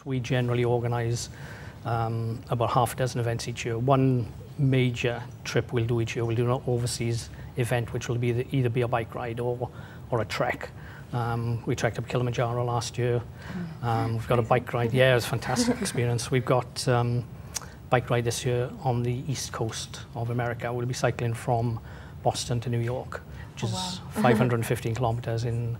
So we generally organise um, about half a dozen events each year. One major trip we'll do each year, we'll do an overseas event, which will be the, either be a bike ride or, or a trek. Um, we trekked up Kilimanjaro last year. Um, we've got a bike ride. Yeah, it was a fantastic experience. We've got um, bike ride this year on the east coast of America. We'll be cycling from Boston to New York, which is wow. 515 kilometres in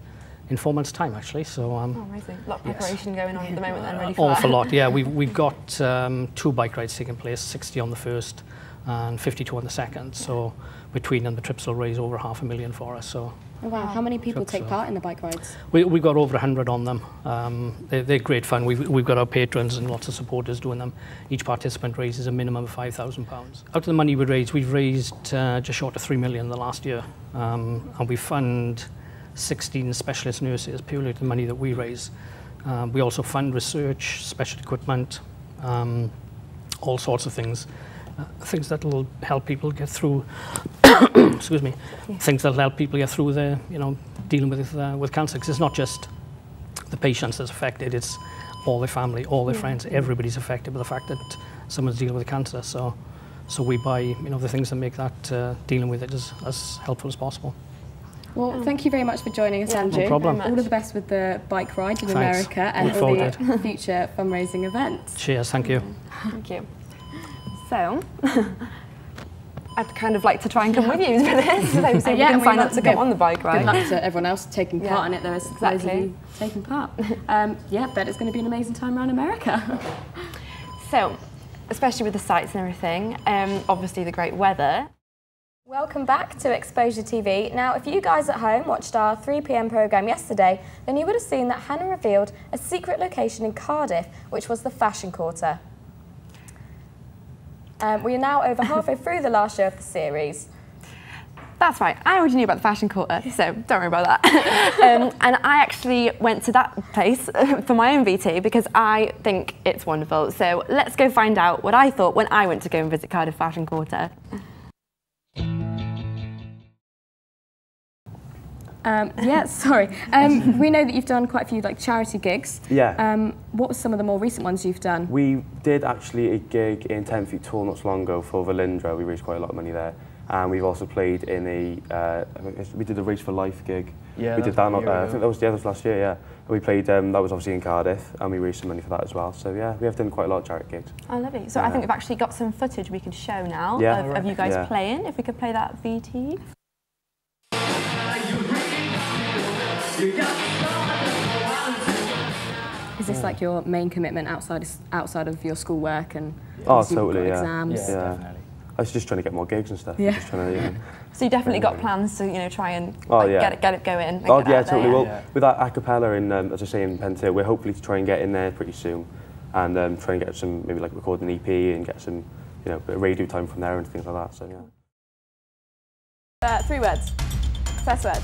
in four months' time, actually. So um, Oh, amazing. A lot of Yes. preparation going on at the moment then, ready for awful that. lot. Yeah, we've we've got um, two bike rides taking place, 60 on the first and 52 on the second. So between them, the trips will raise over half a million for us. So Oh, wow. How many people take stuff. part in the bike rides? we, we've got over 100 on them. Um, they're, they're great fun. We've, we've got our patrons and lots of supporters doing them. Each participant raises a minimum of £5,000. Out of the money we raise, we've raised uh, just short of 3 million the last year. Um, and we fund 16 specialist nurses purely the money that we raise. Um, we also fund research, special equipment, um, all sorts of things. Uh, things that will help people get through excuse me, things that'll help people get through the, you know, dealing with uh, with cancer. 'Cause it's not just the patients that's affected; it's all their family, all their friends, everybody's affected by the fact that someone's dealing with cancer. So, so we buy, you know, the things that make that uh, dealing with it as, as helpful as possible. Well, thank you very much for joining us, Yeah, Andrew. no problem. All of the best with the bike ride in Thanks. America and Look all forward the future fundraising events. Cheers, thank you. Thank you. So, I'd kind of like to try and come with you for this, so, so Yeah, you can we'd sign love up to to go go. on the bike ride. Good luck to everyone else taking Yeah, part in it. There is those of exactly. you taking part. Um, yeah, bet it's going to be an amazing time around America. So, especially with the sights and everything, um, obviously the great weather. Welcome back to Exposure TV. Now, if you guys at home watched our 3 pm programme yesterday, then you would have seen that Hannah revealed a secret location in Cardiff, which was the Fashion Quarter. Um, we are now over halfway through the last show of the series. That's right, I already knew about the fashion quarter, so don't worry about that. um, and I actually went to that place for my own VT because I think it's wonderful. So let's go find out what I thought when I went to go and visit Cardiff Fashion Quarter. Um, yeah, sorry. Um, we know that you've done quite a few like charity gigs. Yeah. Um, what were some of the more recent ones you've done? We did actually a gig in 10 Feet Tall not so long ago for Velindre. We raised quite a lot of money there. And we've also played in a, uh, we did a Race for Life gig. Yeah, we did that, not, year uh, I think that was, yeah, that was last year, yeah. And we played, um, that was obviously in Cardiff, and we raised some money for that as well. So yeah, we have done quite a lot of charity gigs. Oh, lovely. So I think we've actually got some footage we could show now Yeah. of, of you guys Yeah. playing. If we could play that VT. Is this like your main commitment outside of, outside of your schoolwork and Oh, totally, yeah. exams? Yeah, Yeah. definitely. I was just trying to get more gigs and stuff. Yeah. Just trying to, you know. So you definitely got plans to you know try and Oh, like, yeah. get it get it going. Oh yeah, out there, totally. Well, Yeah. with that a cappella in, um, as I say in Pentil, we're hopefully to try and get in there pretty soon, and um, try and get some maybe like record an EP and get some, you know, bit of radio time from there and things like that. So yeah. Uh, three words. First word.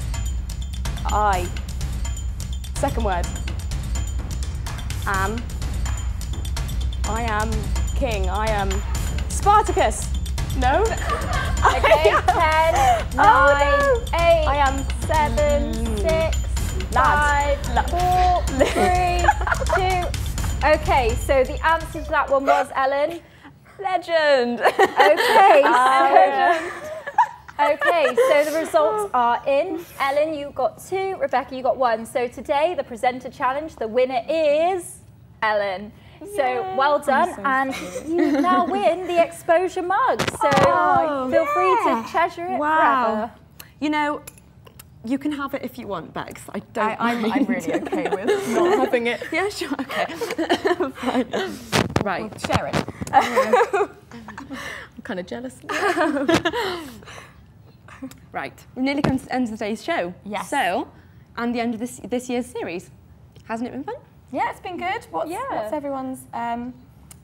I. Second word. Am. I am king. I am Spartacus. No. Okay. Ten, oh, nine, eight. I am seven, mm. six, five, four, three, two. Okay, so the answer to that one was Ellen. Legend. Okay, so, oh, okay, so the results are in. Ellen, you got two. Rebecca, you got one. So today, the presenter challenge, the winner is Ellen. So well done, and you now win the exposure mug. So Oh, feel free to treasure it Wow. forever. You know, you can have it if you want, Bex. I don't. I- I'm- I'm really okay with not having it. Yeah, sure. Okay. Fine. Right. Share it. I'm kind of jealous. Right. We've nearly come to the end of today's show. Yes. So, and the end of this this year's series. Hasn't it been fun? Yeah, it's been good. What's, Yeah. what's everyone's um,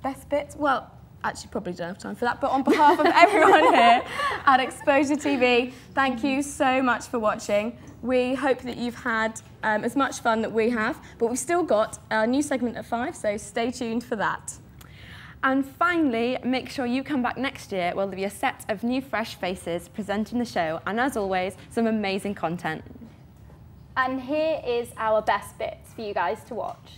best bit? Well, actually, probably don't have time for that. But on behalf of everyone here at Exposure TV, thank you so much for watching. We hope that you've had um, as much fun that we have, but we've still got a new segment at five, so stay tuned for that. And finally, make sure you come back next year where there'll be a set of new fresh faces presenting the show and as always, some amazing content. And here is our best bits for you guys to watch.